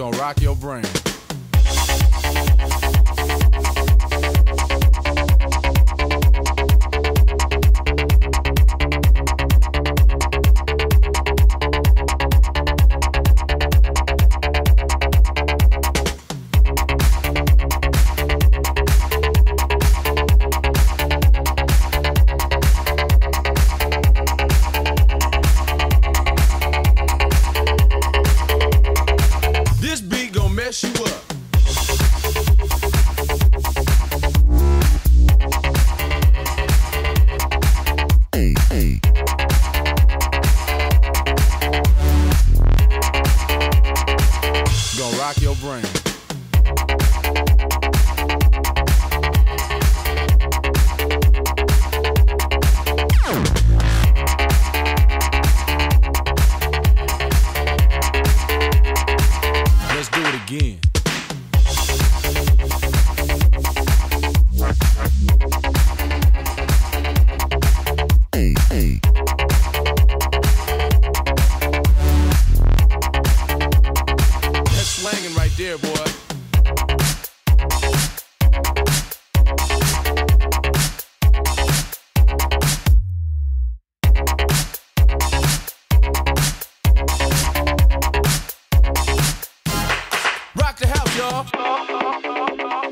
gonna rock your brain. Rock your brain. Let's do it again. Y'all.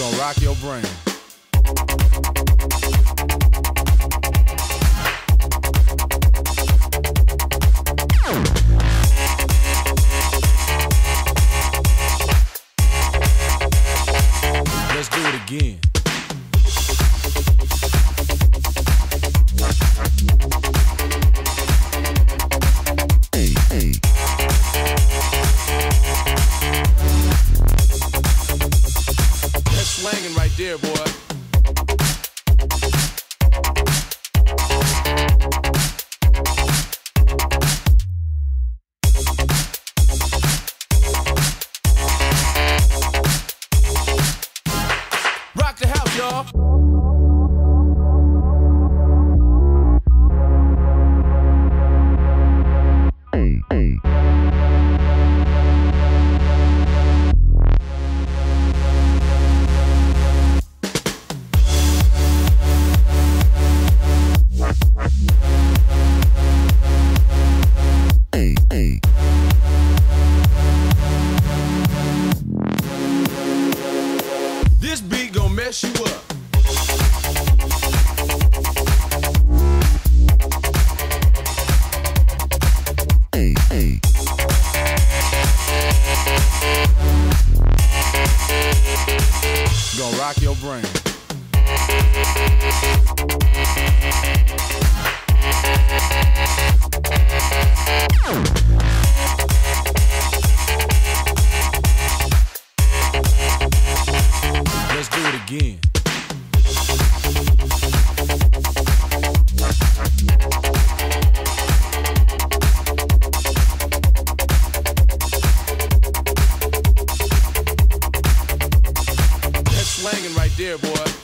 Gonna rock your brain. There, boy. Rock the house, y'all. You. Gonna rock your brain. Again. That's slanging right there, boy.